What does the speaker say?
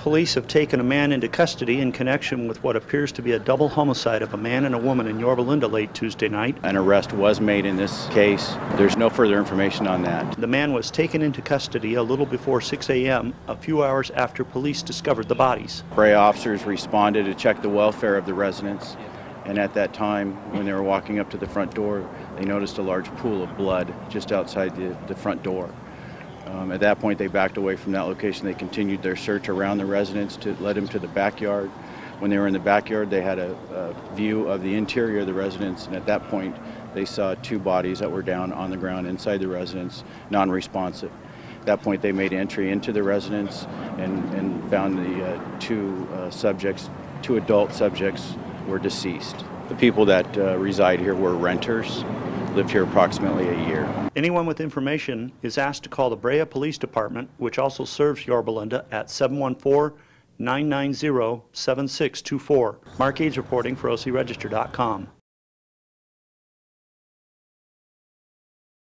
Police have taken a man into custody in connection with what appears to be a double homicide of a man and a woman in Yorba Linda late Tuesday night. An arrest was made in this case. There's no further information on that. The man was taken into custody a little before 6 a.m., a few hours after police discovered the bodies. Brea officers responded to check the welfare of the residents, and at that time, when they were walking up to the front door, they noticed a large pool of blood just outside the, the front door. Um, at that point, they backed away from that location. They continued their search around the residence to lead them to the backyard. When they were in the backyard, they had a, a view of the interior of the residence, and at that point, they saw two bodies that were down on the ground inside the residence, non-responsive. At that point, they made entry into the residence and, and found the uh, two uh, subjects, two adult subjects, were deceased. The people that uh, reside here were renters, lived here approximately a year. Anyone with information is asked to call the Brea Police Department, which also serves Yorba Linda, at 714-990-7624. Mark Gage reporting for OCRegister.com.